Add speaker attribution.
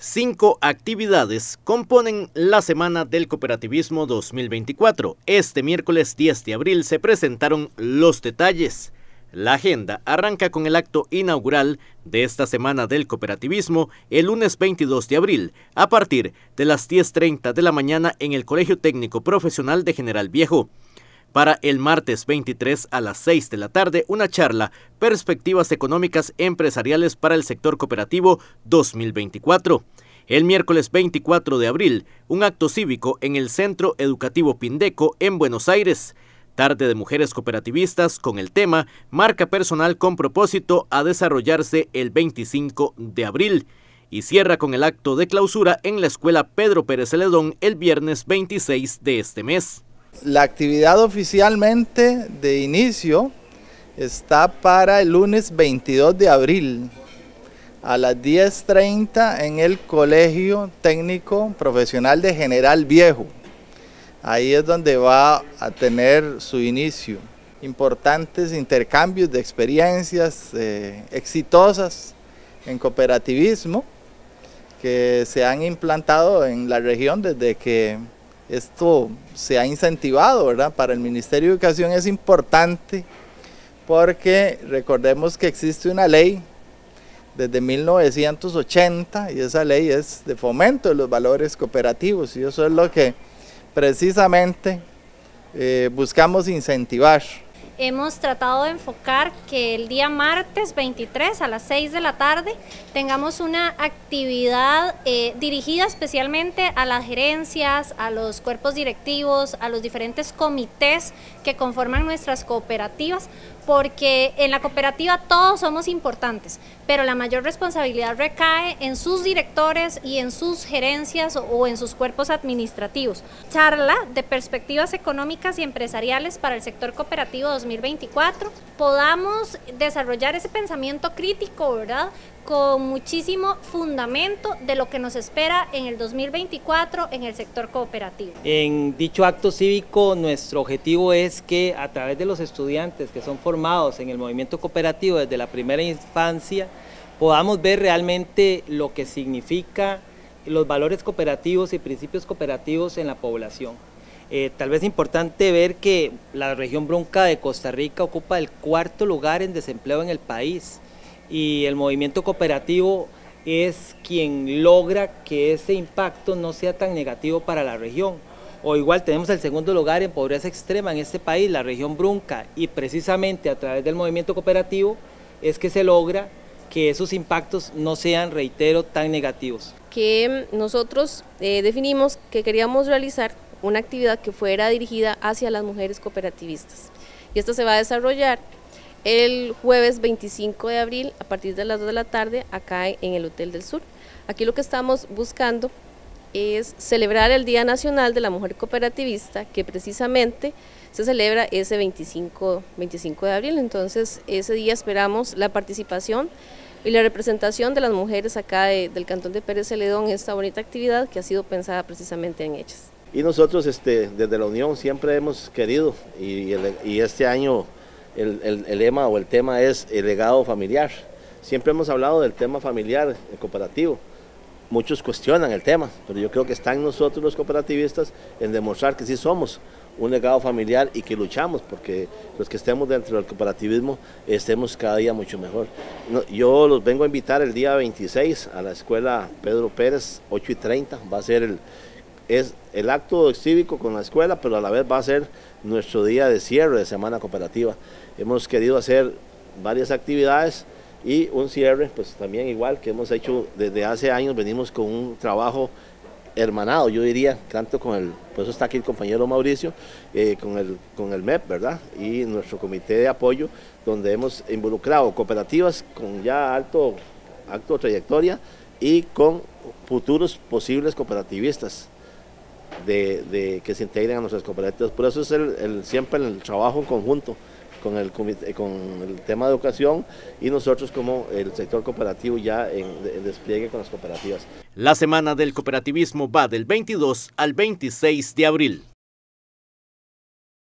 Speaker 1: Cinco actividades componen la Semana del Cooperativismo 2024. Este miércoles 10 de abril se presentaron los detalles. La agenda arranca con el acto inaugural de esta Semana del Cooperativismo el lunes 22 de abril, a partir de las 10.30 de la mañana en el Colegio Técnico Profesional de General Viejo. Para el martes 23 a las 6 de la tarde, una charla Perspectivas Económicas Empresariales para el Sector Cooperativo 2024. El miércoles 24 de abril, un acto cívico en el Centro Educativo Pindeco en Buenos Aires. Tarde de Mujeres Cooperativistas con el tema Marca Personal con propósito a desarrollarse el 25 de abril. Y cierra con el acto de clausura en la Escuela Pedro Pérez Celedón el viernes 26 de este mes.
Speaker 2: La actividad oficialmente de inicio está para el lunes 22 de abril a las 10.30 en el Colegio Técnico Profesional de General Viejo. Ahí es donde va a tener su inicio. Importantes intercambios de experiencias eh, exitosas en cooperativismo que se han implantado en la región desde que esto se ha incentivado, ¿verdad? Para el Ministerio de Educación es importante porque recordemos que existe una ley desde 1980 y esa ley es de fomento de los valores cooperativos y eso es lo que precisamente eh, buscamos incentivar
Speaker 3: hemos tratado de enfocar que el día martes 23 a las 6 de la tarde tengamos una actividad eh, dirigida especialmente a las gerencias, a los cuerpos directivos, a los diferentes comités que conforman nuestras cooperativas, porque en la cooperativa todos somos importantes, pero la mayor responsabilidad recae en sus directores y en sus gerencias o en sus cuerpos administrativos. Charla de perspectivas económicas y empresariales para el sector cooperativo 2024, podamos desarrollar ese pensamiento crítico, ¿verdad? con muchísimo fundamento de lo que nos espera en el 2024 en el sector cooperativo.
Speaker 4: En dicho acto cívico, nuestro objetivo es que a través de los estudiantes que son formados en el movimiento cooperativo desde la primera infancia, podamos ver realmente lo que significa los valores cooperativos y principios cooperativos en la población. Eh, tal vez es importante ver que la región bronca de Costa Rica ocupa el cuarto lugar en desempleo en el país y el movimiento cooperativo es quien logra que ese impacto no sea tan negativo para la región. O igual tenemos el segundo lugar en pobreza extrema en este país, la región Brunca, y precisamente a través del movimiento cooperativo es que se logra que esos impactos no sean, reitero, tan negativos.
Speaker 5: Que nosotros eh, definimos que queríamos realizar una actividad que fuera dirigida hacia las mujeres cooperativistas. Y esto se va a desarrollar el jueves 25 de abril a partir de las 2 de la tarde acá en el Hotel del Sur. Aquí lo que estamos buscando es celebrar el Día Nacional de la Mujer Cooperativista, que precisamente se celebra ese 25, 25 de abril. Entonces, ese día esperamos la participación y la representación de las mujeres acá del Cantón de Pérez Celedón en esta bonita actividad que ha sido pensada precisamente en ellas.
Speaker 6: Y nosotros este, desde la Unión siempre hemos querido y, y este año el, lema o el tema es el legado familiar. Siempre hemos hablado del tema familiar, el cooperativo. Muchos cuestionan el tema, pero yo creo que está en nosotros los cooperativistas en demostrar que sí somos un legado familiar y que luchamos porque los que estemos dentro del cooperativismo estemos cada día mucho mejor. yo los vengo a invitar el día 26 a la escuela Pedro Pérez, 8 y 30, va a ser el, es el acto cívico con la escuela, pero a la vez va a ser nuestro día de cierre de Semana Cooperativa. Hemos querido hacer varias actividades y un cierre, pues también igual que hemos hecho desde hace años, venimos con un trabajo hermanado, yo diría, tanto con el, por eso está aquí el compañero Mauricio, eh, con, el, con el MEP, ¿verdad? Y nuestro comité de apoyo, donde hemos involucrado cooperativas con ya alto, alto trayectoria y con futuros posibles cooperativistas de, que se integren a nuestras cooperativas. Por eso es el, siempre el trabajo en conjunto con el, con el tema de educación y nosotros como el sector cooperativo ya en, en despliegue con las cooperativas.
Speaker 1: La semana del cooperativismo va del 22 al 26 de abril.